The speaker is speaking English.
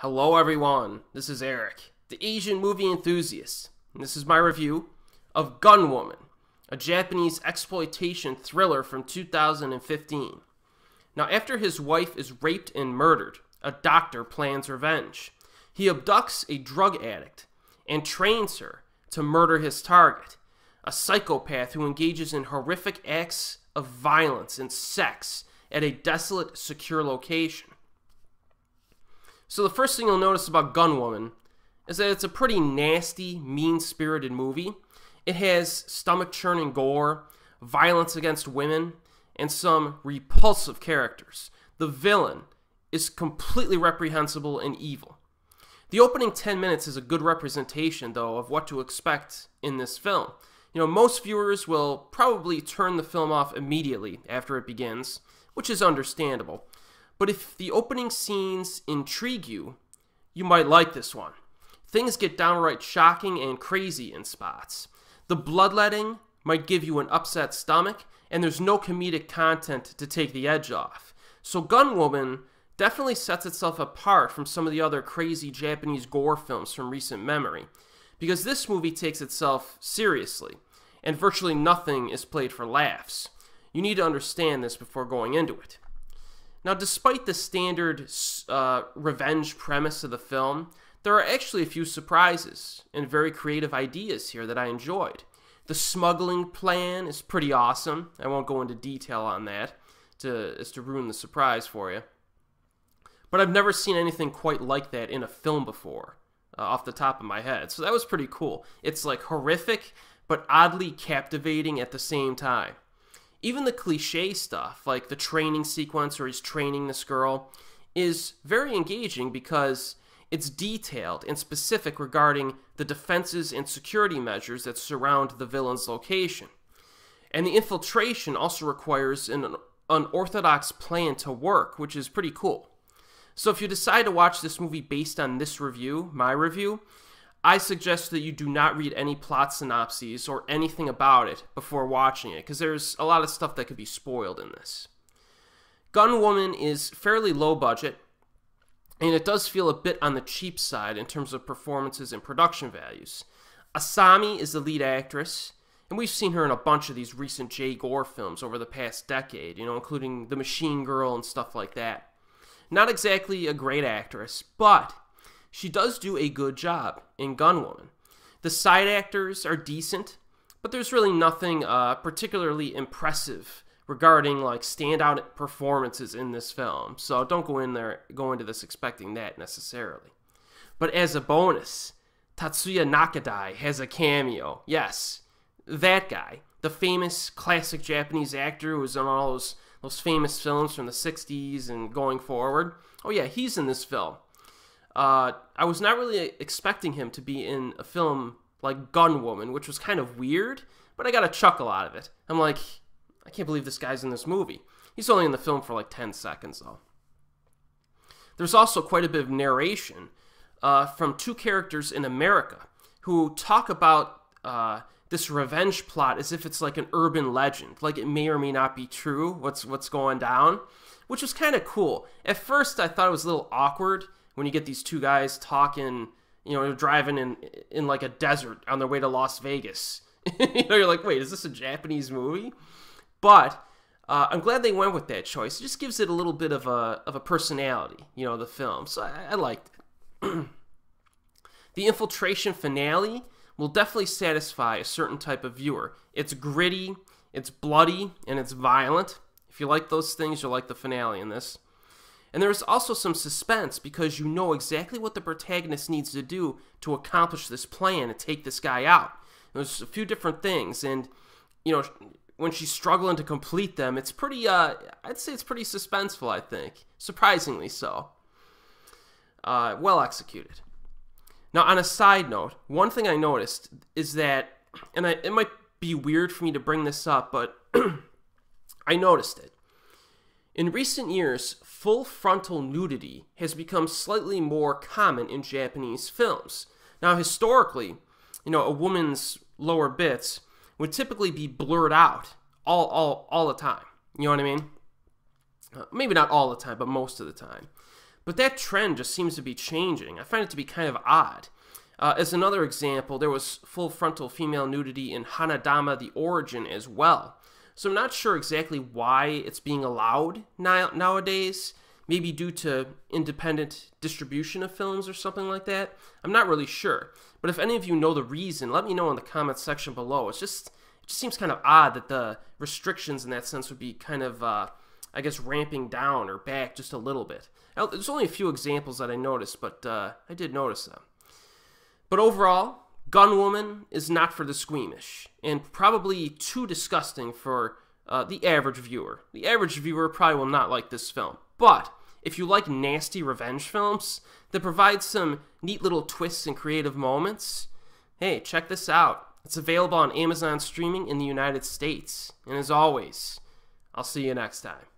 Hello, everyone. This is Erik, the Asian movie enthusiast, and this is my review of Gun Woman, a Japanese exploitation thriller from 2015. Now, after his wife is raped and murdered, a doctor plans revenge. He abducts a drug addict and trains her to murder his target, a psychopath who engages in horrific acts of violence and sex at a desolate, secure location. So the first thing you'll notice about Gun Woman is that it's a pretty nasty, mean-spirited movie. It has stomach-churning gore, violence against women, and some repulsive characters. The villain is completely reprehensible and evil. The opening 10 minutes is a good representation, though, of what to expect in this film. You know, most viewers will probably turn the film off immediately after it begins, which is understandable. But if the opening scenes intrigue you, you might like this one. Things get downright shocking and crazy in spots. The bloodletting might give you an upset stomach, and there's no comedic content to take the edge off. So Gun Woman definitely sets itself apart from some of the other crazy Japanese gore films from recent memory, because this movie takes itself seriously, and virtually nothing is played for laughs. You need to understand this before going into it. Now, despite the standard uh, revenge premise of the film, there are actually a few surprises and very creative ideas here that I enjoyed. The smuggling plan is pretty awesome. I won't go into detail on that to, as to ruin the surprise for you. But I've never seen anything quite like that in a film before, uh, off the top of my head. So that was pretty cool. It's like horrific, but oddly captivating at the same time even the cliche stuff, like the training sequence where he's training this girl, is very engaging because it's detailed and specific regarding the defenses and security measures that surround the villain's location. And the infiltration also requires an unorthodox plan to work, which is pretty cool. So if you decide to watch this movie based on this review, my review, I suggest that you do not read any plot synopses or anything about it before watching it, because there's a lot of stuff that could be spoiled in this. Gun Woman is fairly low budget, and it does feel a bit on the cheap side in terms of performances and production values. Asami is the lead actress, and we've seen her in a bunch of these recent J-Gore films over the past decade, you know, including The Machine Girl and stuff like that. Not exactly a great actress, but she does do a good job in Gun Woman. The side actors are decent, but there's really nothing uh, particularly impressive regarding like standout performances in this film. So don't go in there go into this expecting that necessarily. But as a bonus, Tatsuya Nakadai has a cameo. Yes, that guy, the famous classic Japanese actor who was in all those those famous films from the 60s and going forward. Oh yeah, he's in this film. Uh, I was not really expecting him to be in a film like Gun Woman, which was kind of weird, but I got a chuckle out of it. I'm like, I can't believe this guy's in this movie. He's only in the film for like 10 seconds, though. There's also quite a bit of narration uh, from two characters in America who talk about uh, this revenge plot as if it's like an urban legend, like it may or may not be true. What's what's going down, which was kind of cool. At first, I thought it was a little awkward when you get these two guys talking, you know, driving in in like a desert on their way to Las Vegas. you know, you're like, wait, is this a Japanese movie? But uh, I'm glad they went with that choice. It just gives it a little bit of a of a personality, you know, the film. So I, I liked it. the infiltration finale will definitely satisfy a certain type of viewer. It's gritty, it's bloody, and it's violent. If you like those things, you'll like the finale in this. And there's also some suspense because you know exactly what the protagonist needs to do to accomplish this plan and take this guy out. There's a few different things, and you know when she's struggling to complete them, it's pretty. Uh, I'd say it's pretty suspenseful. I think, surprisingly so. Uh, well executed. Now, on a side note, one thing I noticed is that, and I, it might be weird for me to bring this up, but I noticed it in recent years, full frontal nudity has become slightly more common in Japanese films. Now, historically, you know, a woman's lower bits would typically be blurred out all, all, all the time. You know what I mean? Uh, maybe not all the time, but most of the time. But that trend just seems to be changing. I find it to be kind of odd. Uh, as another example, there was full frontal female nudity in Hanadama the Origin as well. So I'm not sure exactly why it's being allowed now- nowadays. Maybe due to independent distribution of films or something like that. I'm not really sure. But if any of you know the reason, let me know in the comments section below. It's just it just seems kind of odd that the restrictions in that sense would be kind of uh, I guess ramping down or back just a little bit. Now, there's only a few examples that I noticed, but uh, I did notice them. But overall, Gun Woman is not for the squeamish, and probably too disgusting for uh, the average viewer. The average viewer probably will not like this film. But if you like nasty revenge films that provide some neat little twists and creative moments, hey, check this out. It's available on Amazon streaming in the United States. And as always, I'll see you next time.